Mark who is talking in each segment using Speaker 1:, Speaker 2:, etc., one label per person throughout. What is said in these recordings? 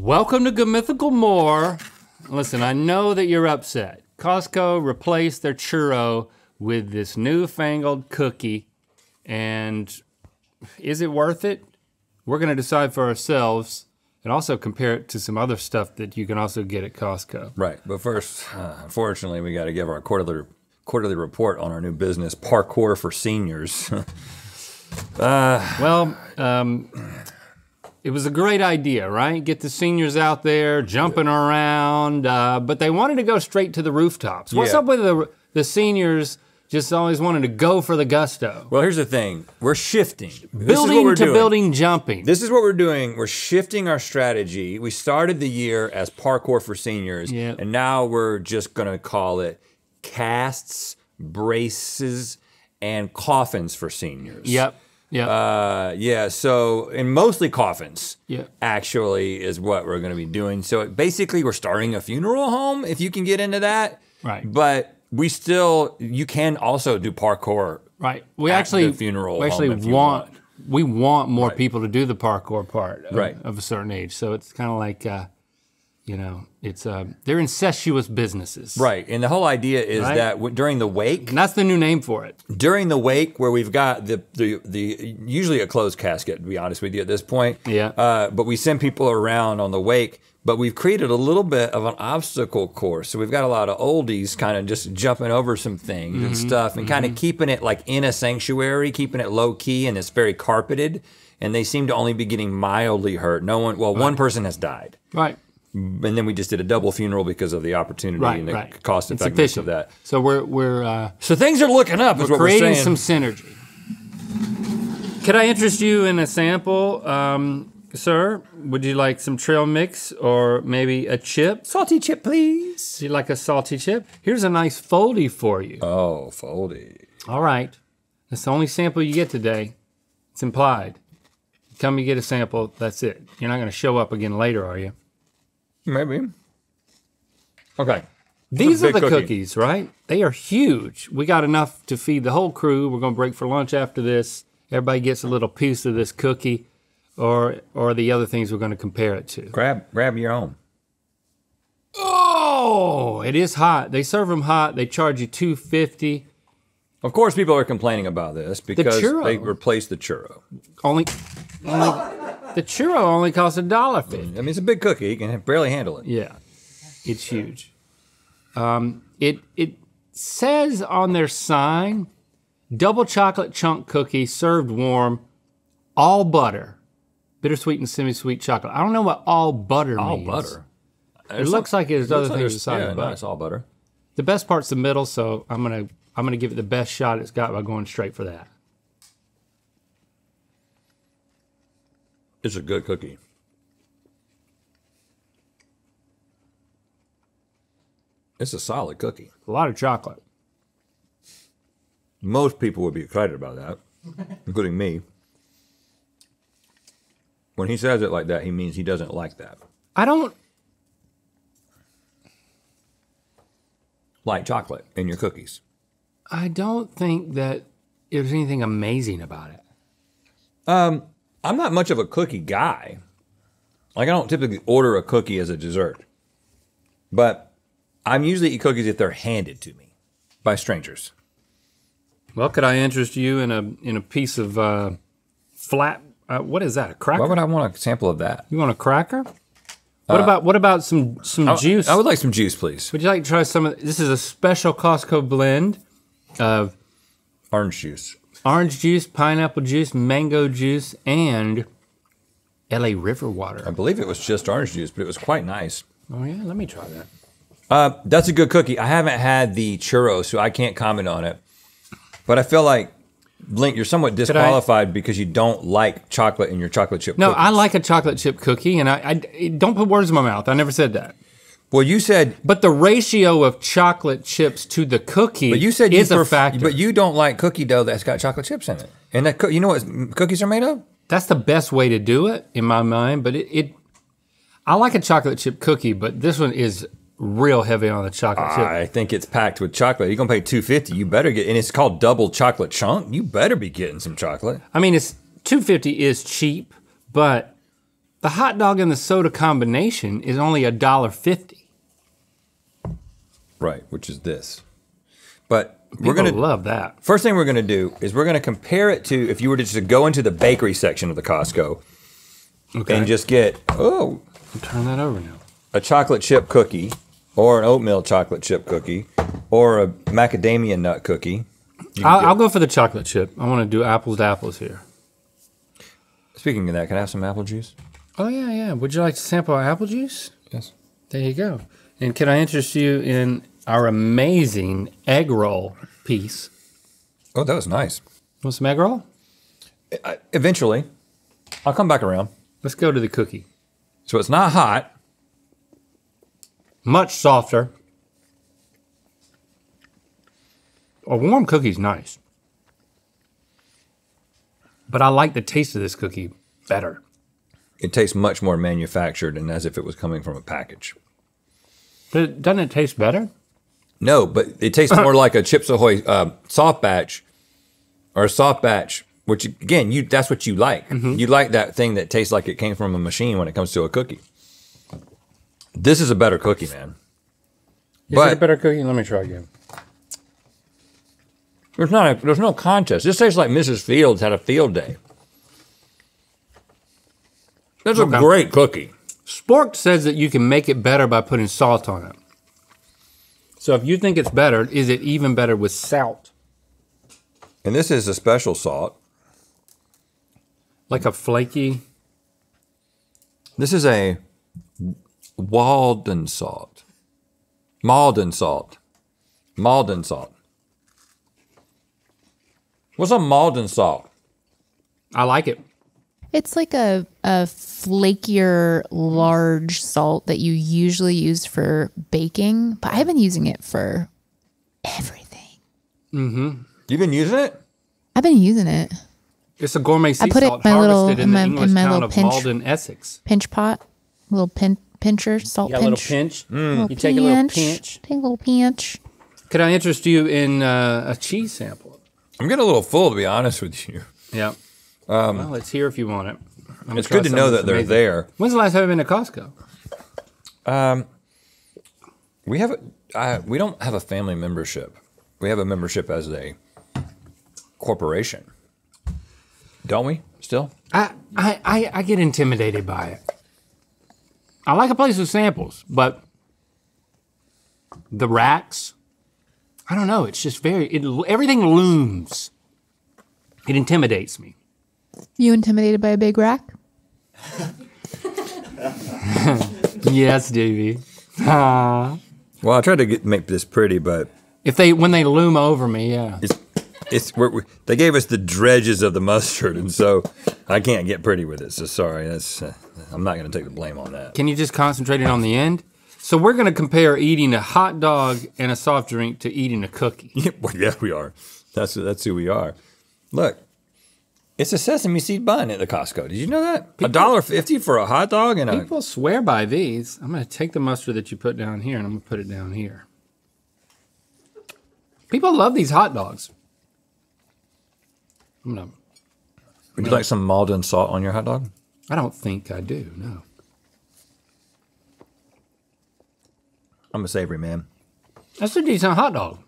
Speaker 1: Welcome to Good Mythical More. Listen, I know that you're upset. Costco replaced their churro with this newfangled cookie, and is it worth it? We're going to decide for ourselves and also compare it to some other stuff that you can also get at Costco.
Speaker 2: Right, but first, uh, unfortunately, we got to give our quarterly quarterly report on our new business, Parkour for Seniors.
Speaker 1: Well, um, it was a great idea, right? Get the seniors out there jumping around, uh, but they wanted to go straight to the rooftops. What's
Speaker 2: Yeah.
Speaker 1: up with the the seniors just always wanting to go for the gusto?
Speaker 2: well, here's the thing: we're shifting. This is what
Speaker 1: building
Speaker 2: we're
Speaker 1: to
Speaker 2: doing.
Speaker 1: building jumping.
Speaker 2: This is what we're doing. We're shifting our strategy. We started the year as parkour for seniors,
Speaker 1: Yeah.
Speaker 2: and now we're just gonna call it casts, braces, and coffins for seniors.
Speaker 1: yep. Yep.
Speaker 2: Uh, yeah. So, and mostly coffins.
Speaker 1: Yeah.
Speaker 2: Actually, is what we're going to be doing. So basically, we're starting a funeral home. If you can get into that.
Speaker 1: Right.
Speaker 2: But we still, you can also do parkour.
Speaker 1: right. We actually
Speaker 2: funeral
Speaker 1: we actually
Speaker 2: home if you
Speaker 1: want,
Speaker 2: want.
Speaker 1: we want more people to do the parkour part of,
Speaker 2: Right.
Speaker 1: of a certain age. So it's kind of like uh, you know, it's uh, they're incestuous businesses.
Speaker 2: Right. And the whole idea is
Speaker 1: Right.
Speaker 2: that w- during the wake,
Speaker 1: And that's the new name for it.
Speaker 2: during the wake where we've got the, the the usually a closed casket to be honest with you at this point
Speaker 1: Yeah.
Speaker 2: uh, but we send people around on the wake but we've created a little bit of an obstacle course so we've got a lot of oldies kind of just jumping over some things
Speaker 1: Mm-hmm.
Speaker 2: and stuff and kind of keeping it like in a sanctuary keeping it low key and it's very carpeted and they seem to only be getting mildly hurt no one well one person has died
Speaker 1: Right.
Speaker 2: And then we just did a double funeral because of the opportunity
Speaker 1: Right.
Speaker 2: and the
Speaker 1: right.
Speaker 2: cost effectiveness of that
Speaker 1: So we're we're uh,
Speaker 2: so things are looking up
Speaker 1: we're
Speaker 2: what we're
Speaker 1: creating
Speaker 2: saying
Speaker 1: some synergy. Could I interest you in a sample, um, sir? Would you like some trail mix or maybe a chip?
Speaker 2: salty chip please
Speaker 1: Do you like a salty chip? Here's a nice foldy for you.
Speaker 2: Oh, Foldy.
Speaker 1: All right. That's the only sample you get today. It's implied. Come you get a sample, that's it. You're not going to show up again later, are you?
Speaker 2: Maybe. Okay.
Speaker 1: These are the
Speaker 2: cookie.
Speaker 1: cookies, right? They are huge. We got enough to feed the whole crew. We're going to break for lunch after this. Everybody gets a little piece of this cookie or or the other things we're going to compare it to.
Speaker 2: Grab grab your own.
Speaker 1: Oh, it is hot. They serve them hot. They charge you 250.
Speaker 2: Of course, people are complaining about this because
Speaker 1: churro.
Speaker 2: they replaced the churro.
Speaker 1: Only, only the churro only costs a dollar fifty.
Speaker 2: I mean, it's a big cookie. You can barely handle it.
Speaker 1: Yeah, it's huge. Um, it it says on their sign, double chocolate chunk cookie served warm, all butter, bittersweet and semi-sweet chocolate. I don't know what all butter
Speaker 2: All
Speaker 1: means.
Speaker 2: All butter.
Speaker 1: It looks like there's other things beside
Speaker 2: yeah, no, it's all butter.
Speaker 1: The best part's the middle, so I'm gonna I'm gonna give it the best shot it's got by going straight for that.
Speaker 2: It's a good cookie. It's a solid cookie.
Speaker 1: A lot of chocolate.
Speaker 2: Most people would be excited about that, including me. When he says it like that, he means he doesn't like that.
Speaker 1: I don't.
Speaker 2: Like chocolate in your cookies.
Speaker 1: I don't think that there's anything amazing about it.
Speaker 2: Um, I'm not much of a cookie guy. Like I don't typically order a cookie as a dessert. But I'm usually eat cookies if they're handed to me by strangers.
Speaker 1: Well, could I interest you in a in a piece of uh, flat? Uh, what is that? A cracker?
Speaker 2: Why would I want a sample of that?
Speaker 1: you want a cracker? What about what about some some juice?
Speaker 2: I would like some juice, please.
Speaker 1: would you like to try some of this? Is a special Costco blend of
Speaker 2: Orange juice.
Speaker 1: Orange juice, pineapple juice, mango juice, and L.A. River water.
Speaker 2: I believe it was just orange juice, but it was quite nice.
Speaker 1: Oh yeah, let me try that.
Speaker 2: Uh, that's a good cookie. I haven't had the churro, so I can't comment on it. But I feel like, Link, you're somewhat disqualified because you don't like chocolate in your chocolate chip
Speaker 1: No,
Speaker 2: cookies.
Speaker 1: I like a chocolate chip cookie, and I, I don't put words in my mouth. I never said that.
Speaker 2: Well, you said,
Speaker 1: But the ratio of chocolate chips to the cookie
Speaker 2: but you said you
Speaker 1: is a factor.
Speaker 2: But you don't like cookie dough that's got chocolate chips in it. And that, you know what cookies are made of?
Speaker 1: That's the best way to do it in my mind. But it, it I like a chocolate chip cookie, but this one is real heavy on the chocolate chip.
Speaker 2: I think it's packed with chocolate. You're gonna pay two fifty. You better get, and it's called double chocolate chunk. You better be getting some chocolate.
Speaker 1: I mean, it's two fifty is cheap, but The hot dog and the soda combination is only a dollar fifty.
Speaker 2: Right, which is this. But we're gonna
Speaker 1: love that.
Speaker 2: first thing we're gonna do is we're gonna compare it to if you were to just go into the bakery section of the Costco
Speaker 1: Okay.
Speaker 2: and just get oh
Speaker 1: turn that over now.
Speaker 2: a chocolate chip cookie or an oatmeal chocolate chip cookie or a macadamia nut cookie.
Speaker 1: I'll, I'll go for the chocolate chip. I want to do apples to apples here.
Speaker 2: Speaking of that, can I have some apple juice?
Speaker 1: Oh yeah, yeah. Would you like to sample our apple juice?
Speaker 2: Yes.
Speaker 1: There you go. And can I interest you in our amazing egg roll piece?
Speaker 2: Oh, that was nice.
Speaker 1: Want some egg roll?
Speaker 2: I, eventually, I'll come back around.
Speaker 1: Let's go to the cookie.
Speaker 2: So it's not hot.
Speaker 1: Much softer. A warm cookie's nice. But I like the taste of this cookie better.
Speaker 2: It tastes much more manufactured and as if it was coming from a package.
Speaker 1: But doesn't it taste better?
Speaker 2: No, but it tastes more like a Chips Ahoy uh, soft batch or a soft batch, which again, you that's what you like. You like that thing that tastes like it came from a machine when it comes to a cookie. This is a better cookie, man.
Speaker 1: Is it a better cookie? Let me try again.
Speaker 2: there's not a, there's no contest. This tastes like Mrs. Fields had a field day. That's a great cookie.
Speaker 1: Sporked says that you can make it better by putting salt on it. So if you think it's better, is it even better with salt?
Speaker 2: And this is a special salt.
Speaker 1: Like a flaky.
Speaker 2: This is a Walden salt. Maldon salt. Maldon salt. What's a Maldon salt?
Speaker 1: I like it.
Speaker 3: It's like a, a flakier, large salt that you usually use for baking, but I've been using it for everything. Mm-hmm.
Speaker 2: You've been using it?
Speaker 3: I've been using it.
Speaker 1: It's a gourmet sea
Speaker 3: put it
Speaker 1: salt
Speaker 3: in my little-
Speaker 1: harvested in,
Speaker 3: in
Speaker 1: the English
Speaker 3: in my
Speaker 1: town of
Speaker 3: pinch.
Speaker 1: Maldon, Essex.
Speaker 3: Pinch pot, little pin, pincher, salt
Speaker 1: You got a little pinch.
Speaker 3: Little
Speaker 1: You take a little pinch.
Speaker 3: Take a little pinch.
Speaker 1: Could I interest you in uh, a cheese sample?
Speaker 2: I'm getting a little full, to be honest with you.
Speaker 1: Yeah. Well, let's hear if you want it. I'm
Speaker 2: It's good to know that they're
Speaker 1: amazing-
Speaker 2: there.
Speaker 1: When's the last time you've been to Costco?
Speaker 2: Um, We have a, I, we don't have a family membership. We have a membership as a corporation. Don't we? Still?
Speaker 1: I, I, I, I get intimidated by it. I like a place with samples, but the racks, I don't know. It's just very, it, everything looms. It intimidates me.
Speaker 3: You intimidated by a big rack?
Speaker 1: Yes, Davey. Ah.
Speaker 2: Well, I tried to get, make this pretty, but
Speaker 1: if they, when they loom over me, yeah.
Speaker 2: it's it's we're, we they gave us the dredges of the mustard, and so I can't get pretty with it. So sorry, that's uh, I'm not going to take the blame on that.
Speaker 1: Can you just concentrate it on the end? So we're going to compare eating a hot dog and a soft drink to eating a cookie.
Speaker 2: Yeah, well, yeah, we are. That's that's who we are. Look, it's a sesame seed bun at the Costco. Did you know that? A dollar fifty for a hot dog and a
Speaker 1: People swear by these. I'm going to take the mustard that you put down here and I'm going to put it down here. People love these hot dogs. I'm gonna,
Speaker 2: Would you like some Maldon salt on your hot dog?
Speaker 1: I don't think I do, no.
Speaker 2: I'm a savory man.
Speaker 1: That's a decent hot dog.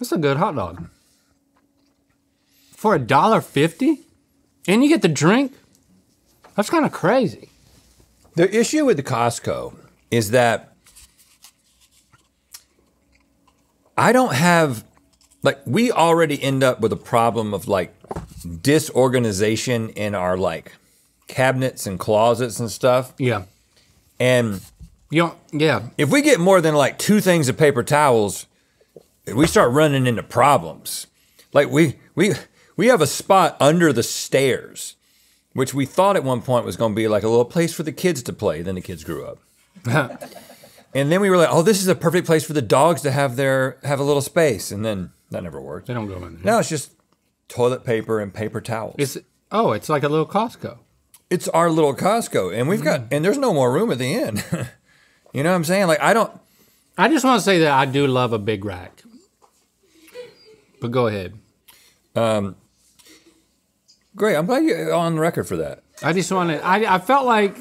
Speaker 1: That's a good hot dog. For a dollar fifty? And you get the drink? That's kind of crazy.
Speaker 2: The issue with the Costco is that I don't have like we already end up with a problem of like disorganization in our like cabinets and closets and stuff.
Speaker 1: Yeah.
Speaker 2: And
Speaker 1: You don't, yeah.
Speaker 2: if we get more than like two things of paper towels, we start running into problems. Like we we we have a spot under the stairs, which we thought at one point was going to be like a little place for the kids to play. Then the kids grew up, and then we were like, "Oh, this is a perfect place for the dogs to have their have a little space." And then that never worked.
Speaker 1: They don't go in there.
Speaker 2: Now it's just toilet paper and paper towels. It's,
Speaker 1: It's oh, it's like a little Costco.
Speaker 2: It's our little Costco, and we've got mm. and there's no more room at the end. you know what I'm saying? Like I don't.
Speaker 1: I just want to say that I do love a big rack. But go ahead.
Speaker 2: Great. I'm glad you're on the record for that.
Speaker 1: I just wanted. I, I felt like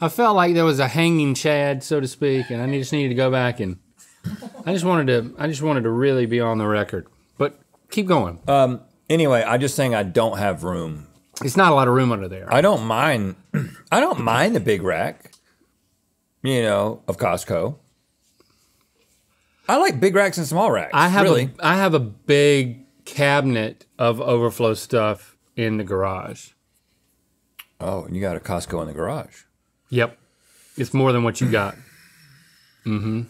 Speaker 1: I felt like there was a hanging chad, so to speak, and I just needed to go back and I just wanted to. I just wanted to really be on the record. But keep going.
Speaker 2: Um, Anyway, I'm just saying I don't have room.
Speaker 1: it's not a lot of room under there.
Speaker 2: I don't mind. I don't mind the big rack. You know, of Costco. I like big racks and small racks.
Speaker 1: I have
Speaker 2: really.
Speaker 1: a, I have a big cabinet of overflow stuff in the garage.
Speaker 2: oh, and you got a Costco in the garage.
Speaker 1: Yep, it's more than what you got. mm hmm.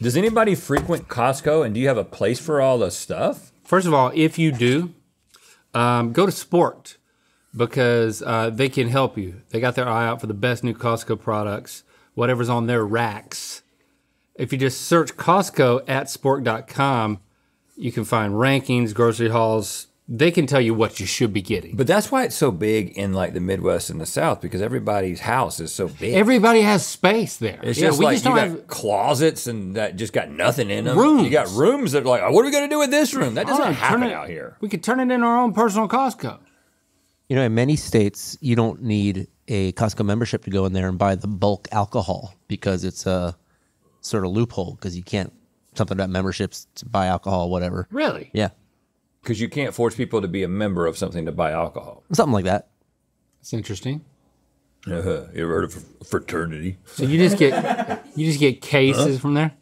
Speaker 2: Does anybody frequent Costco and do you have a place for all the stuff?
Speaker 1: First of all, if you do, um, go to Sporked because uh, they can help you. They got their eye out for the best new Costco products, whatever's on their racks. If you just search Costco at sporked.com, you can find rankings, grocery hauls. They can tell you what you should be getting.
Speaker 2: But that's why it's so big in like the Midwest and the South because everybody's house is so big.
Speaker 1: Everybody has space there.
Speaker 2: it's
Speaker 1: Yeah,
Speaker 2: just
Speaker 1: we
Speaker 2: like
Speaker 1: just
Speaker 2: you
Speaker 1: don't
Speaker 2: got
Speaker 1: have
Speaker 2: closets and that just got nothing in them.
Speaker 1: Rooms.
Speaker 2: You got rooms that are like, what are we going to do with this room? That doesn't
Speaker 1: Oh, turn
Speaker 2: happen
Speaker 1: it-
Speaker 2: out here.
Speaker 1: We could turn it into our own personal Costco.
Speaker 4: You know, in many states, you don't need a Costco membership to go in there and buy the bulk alcohol because it's a sort of loophole because you can't something about memberships to buy alcohol, whatever.
Speaker 1: Really?
Speaker 4: Yeah,
Speaker 2: Because you can't force people to be a member of something to buy alcohol.
Speaker 4: something like that.
Speaker 1: That's interesting.
Speaker 2: Uh, you ever heard of fr- fraternity?
Speaker 1: So you just get you just get cases from there.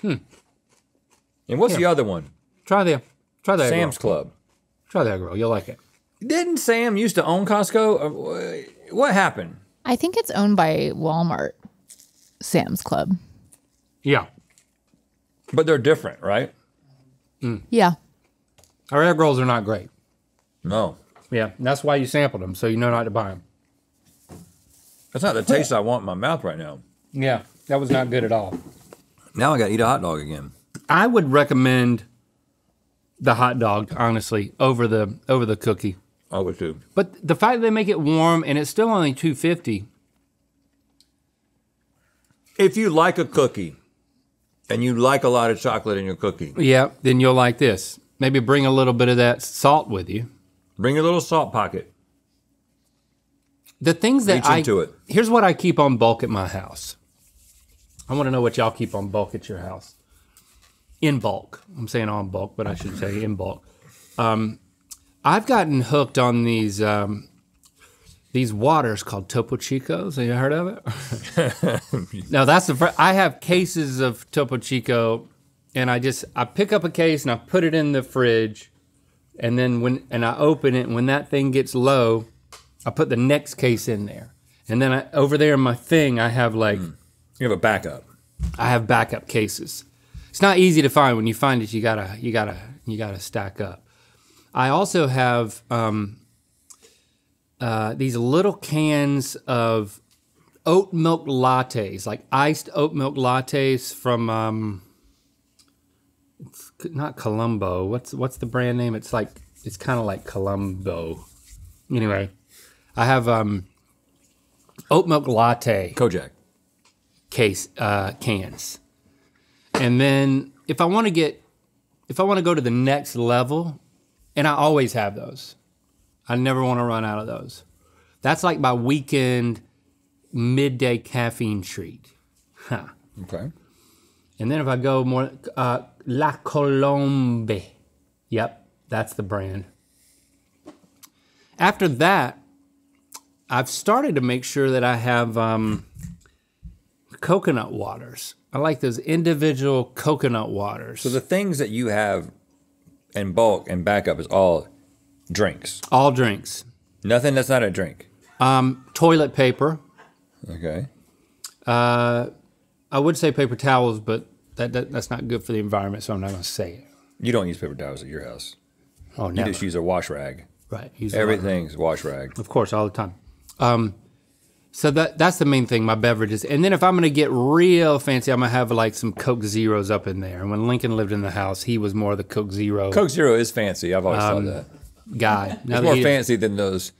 Speaker 1: Hmm.
Speaker 2: And what's the other one?
Speaker 1: Try the try the
Speaker 2: Sam's
Speaker 1: roll.
Speaker 2: Club.
Speaker 1: Try the egg roll. You'll like it.
Speaker 2: Didn't Sam used to own Costco? Uh, What happened?
Speaker 3: I think it's owned by Walmart, Sam's Club.
Speaker 1: Yeah.
Speaker 2: But they're different, right? Mm.
Speaker 3: Yeah.
Speaker 1: Our egg rolls are not great.
Speaker 2: No.
Speaker 1: Yeah, and that's why you sampled them, so you know not to buy them.
Speaker 2: That's not the taste I want in my mouth right now.
Speaker 1: Yeah, that was not good at all.
Speaker 2: Now I got to eat a hot dog again.
Speaker 1: I would recommend the hot dog, honestly, over the over the cookie.
Speaker 2: I would too.
Speaker 1: But the fact that they make it warm and it's still only two fifty.
Speaker 2: If you like a cookie and you like a lot of chocolate in your cookie,
Speaker 1: Yeah, then you'll like this. Maybe bring a little bit of that salt with you.
Speaker 2: bring a little salt pocket.
Speaker 1: The things that
Speaker 2: Reach
Speaker 1: I
Speaker 2: into it.
Speaker 1: here's what I keep on bulk at my house. I want to know what y'all keep on bulk at your house. In bulk. I'm saying on bulk, but I should say in bulk. Um, I've gotten hooked on these um, these waters called Topo Chicos. Have you heard of it? no, that's the first. I have cases of Topo Chico, and I just I pick up a case and I put it in the fridge, and then when and I open it, and when that thing gets low, I put the next case in there, and then I, over there in my thing, I have like
Speaker 2: You have a backup.
Speaker 1: I have backup cases. It's not easy to find. When you find it, you gotta you gotta you gotta stack up. I also have um, uh, these little cans of oat milk lattes, like iced oat milk lattes from um, it's not Colombo. What's what's the brand name? It's like it's kind of like Colombo. Anyway, I have um, oat milk latte
Speaker 2: Kojak.
Speaker 1: case uh, cans. And then if I want to get, if I want to go to the next level, and I always have those, I never want to run out of those. That's like my weekend midday caffeine treat. Huh.
Speaker 2: Okay.
Speaker 1: And then if I go more, uh, La Colombe. Yep, that's the brand. After that, I've started to make sure that I have um, coconut waters. I like those individual coconut waters.
Speaker 2: So the things that you have in bulk and backup is all drinks.
Speaker 1: All drinks.
Speaker 2: Nothing that's not a drink.
Speaker 1: Um, toilet paper.
Speaker 2: Okay.
Speaker 1: Uh, I would say paper towels, but that, that that's not good for the environment, so I'm not going to say it.
Speaker 2: You don't use paper towels at your house.
Speaker 1: Oh,
Speaker 2: You just use a wash rag.
Speaker 1: right. use.
Speaker 2: Everything's wash rag.
Speaker 1: of course, all the time. Um, so that that's the main thing, my beverages. And then if I'm gonna get real fancy, I'm gonna have like some Coke Zeros up in there. And when Lincoln lived in the house, he was more of the Coke Zero
Speaker 2: Coke Zero is fancy. I've always
Speaker 1: Um,
Speaker 2: thought that.
Speaker 1: Guy. Now
Speaker 2: It's more
Speaker 1: he-
Speaker 2: fancy than those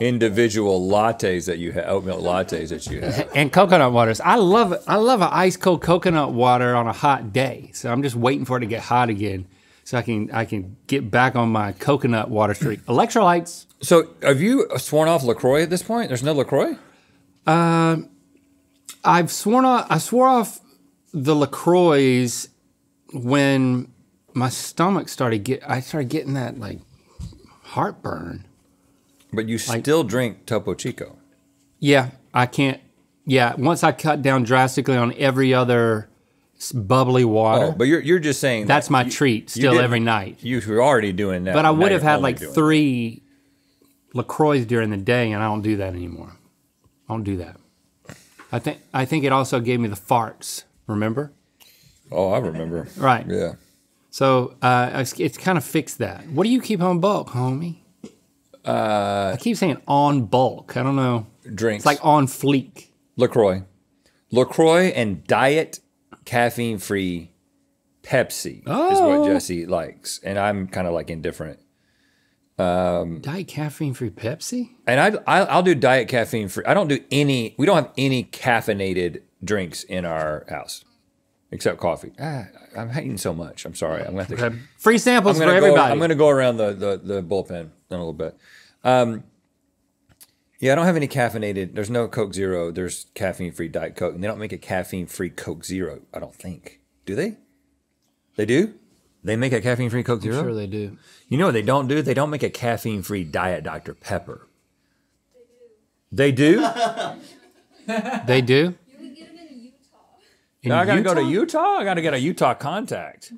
Speaker 2: individual lattes that you have, oat milk lattes that you have.
Speaker 1: and coconut waters. I love it. I love an ice cold coconut water on a hot day. So I'm just waiting for it to get hot again. so I can I can get back on my coconut water streak. Electrolytes.
Speaker 2: So have you sworn off Lacroix at this point? There's no Lacroix.
Speaker 1: Um, I've sworn off. I swore off the Lacroix when my stomach started get. I started getting that like heartburn.
Speaker 2: But you still drink Topo Chico.
Speaker 1: Yeah, I can't. Yeah, once I cut down drastically on every other bubbly oh, water,
Speaker 2: Oh, but you're you're just saying
Speaker 1: that's
Speaker 2: that
Speaker 1: my
Speaker 2: you-
Speaker 1: treat still
Speaker 2: didn't-
Speaker 1: every night.
Speaker 2: You were already doing that.
Speaker 1: But I would have had like three Lacroix during the day, and I don't do that anymore. I don't do that. I think I think it also gave me the farts. Remember?
Speaker 2: Oh, I remember.
Speaker 1: Right.
Speaker 2: Yeah.
Speaker 1: So uh, it's, it's kind of fixed that. What do you keep on bulk, homie? Uh, I keep saying on bulk. I don't know.
Speaker 2: Drinks.
Speaker 1: It's like on fleek.
Speaker 2: Lacroix, Lacroix, and diet caffeine-free Pepsi is
Speaker 1: Oh.
Speaker 2: what Jesse likes, and I'm kind of like indifferent.
Speaker 1: Um, Diet caffeine free Pepsi?
Speaker 2: And I, I I'll do diet caffeine free. I don't do any. We don't have any caffeinated drinks in our house, except coffee. Ah, I'm hating so much. I'm sorry. I'm gonna have to.
Speaker 1: Okay. Free samples
Speaker 2: I'm
Speaker 1: for
Speaker 2: gonna go.
Speaker 1: everybody.
Speaker 2: I'm gonna go around the, the the bullpen in a little bit. Um, yeah, I don't have any caffeinated. There's no Coke Zero. There's caffeine free Diet Coke, and they don't make a caffeine free Coke Zero. I don't think. Do they? They do. They make a caffeine free Coke Zero.
Speaker 1: sure they do.
Speaker 2: You know what they don't do? They don't make a caffeine free Diet Dr Pepper. They do.
Speaker 1: They do?
Speaker 5: You can get them in Utah.
Speaker 1: In
Speaker 2: I gotta go to
Speaker 1: Utah?
Speaker 2: Utah. I gotta get a Utah contact.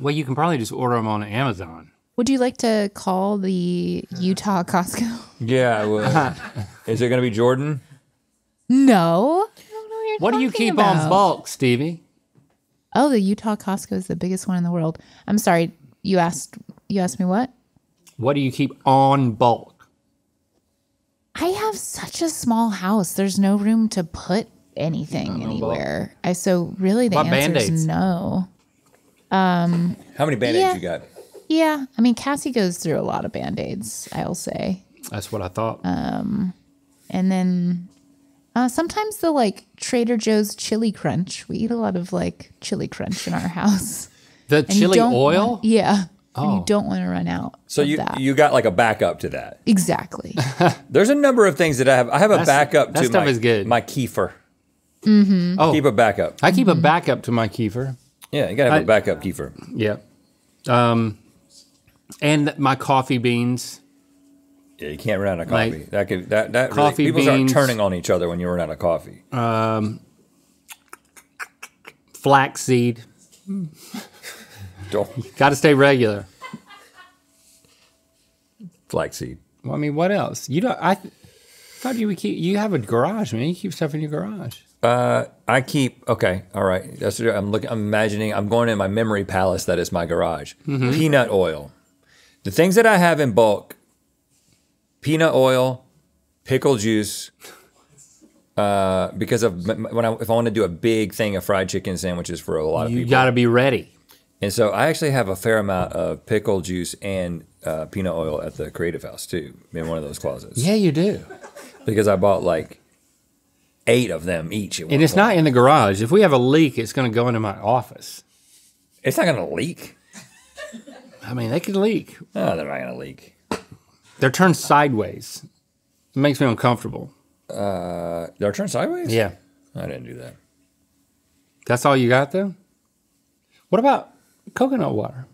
Speaker 1: Well, you can probably just order them on Amazon.
Speaker 3: Would you like to call the Utah Costco?
Speaker 2: Yeah. Well, is it gonna be Jordan?
Speaker 3: No. I don't know what
Speaker 1: What do you
Speaker 3: talking
Speaker 1: keep on bulk, Stevie?
Speaker 3: Oh, the Utah Costco is the biggest one in the world. I'm sorry. You asked. You asked me what?
Speaker 1: What do you keep on bulk?
Speaker 3: I have such a small house. There's no room to put anything anywhere. I so really the answer
Speaker 1: Band-Aids?
Speaker 3: is no.
Speaker 2: Um, How many band aids
Speaker 3: Yeah.
Speaker 2: you got?
Speaker 3: Yeah, I mean Cassie goes through a lot of band aids. I'll say,
Speaker 1: That's what I thought.
Speaker 3: Um, and then uh, sometimes the like Trader Joe's chili crunch. We eat a lot of like chili crunch in our house.
Speaker 1: the
Speaker 3: And
Speaker 1: chili oil?
Speaker 3: want- yeah. And
Speaker 1: Oh.
Speaker 3: you don't want to run out.
Speaker 2: So
Speaker 3: of
Speaker 2: you
Speaker 3: that.
Speaker 2: you got like a backup to that.
Speaker 3: exactly.
Speaker 2: There's a number of things that I have. I have a
Speaker 1: That's-
Speaker 2: backup
Speaker 1: that
Speaker 2: to
Speaker 1: stuff
Speaker 2: my,
Speaker 1: is good.
Speaker 2: my kefir. Mm-hmm.
Speaker 1: Oh,
Speaker 2: Keep a backup.
Speaker 1: I keep a mm-hmm. backup to my kefir.
Speaker 2: Yeah, you gotta have a
Speaker 1: I-
Speaker 2: backup kefir.
Speaker 1: Yeah. Um, and my coffee beans.
Speaker 2: Yeah, you can't run out of
Speaker 1: Like,
Speaker 2: coffee. that could that that
Speaker 1: coffee
Speaker 2: really, people
Speaker 1: beans.
Speaker 2: start turning on each other when you run out of coffee.
Speaker 1: Um, flaxseed.
Speaker 2: Don't
Speaker 1: Got to stay regular.
Speaker 2: flaxseed.
Speaker 1: Well, I mean, what else? You don't. I th- thought you would keep. You have a garage, man. You keep stuff in your garage.
Speaker 2: I keep okay. All right, that's what I'm looking. I'm imagining. I'm going in my memory palace. That is my garage.
Speaker 1: Mm-hmm.
Speaker 2: Peanut oil. The things that I have in bulk: peanut oil, pickle juice. Uh, because of when I if I want to do a big thing of fried chicken sandwiches for a lot of
Speaker 1: You
Speaker 2: people, you
Speaker 1: got to be ready.
Speaker 2: and so I actually have a fair amount of pickle juice and uh, peanut oil at the Creative House too, in one of those closets.
Speaker 1: Yeah, you do.
Speaker 2: because I bought like eight of them each.
Speaker 1: And it's
Speaker 2: point.
Speaker 1: not in the garage. If we have a leak, it's going to go into my office.
Speaker 2: It's not gonna leak.
Speaker 1: I mean, they could leak.
Speaker 2: Oh, they're not gonna leak.
Speaker 1: They're turned sideways. It makes me uncomfortable.
Speaker 2: Uh, they're turned sideways.
Speaker 1: Yeah.
Speaker 2: I didn't do that.
Speaker 1: That's all you got, though? What about coconut water?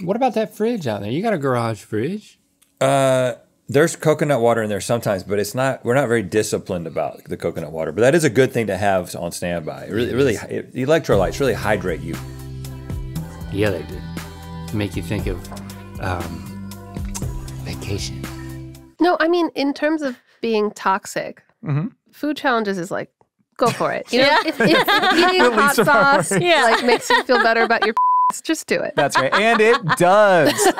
Speaker 1: What about that fridge out there? You got a garage fridge.
Speaker 2: Uh, There's coconut water in there sometimes, but it's not. We're not very disciplined about the coconut water. But that is a good thing to have on standby. It really, really, it, the electrolytes really hydrate you.
Speaker 1: Yeah, they do. Make you think of um, vacation.
Speaker 5: No, I mean, in terms of being toxic, food challenges is like, go for it. You know, if, if, if eating hot sauce like makes you feel better about your, just do it.
Speaker 6: That's right. And it does.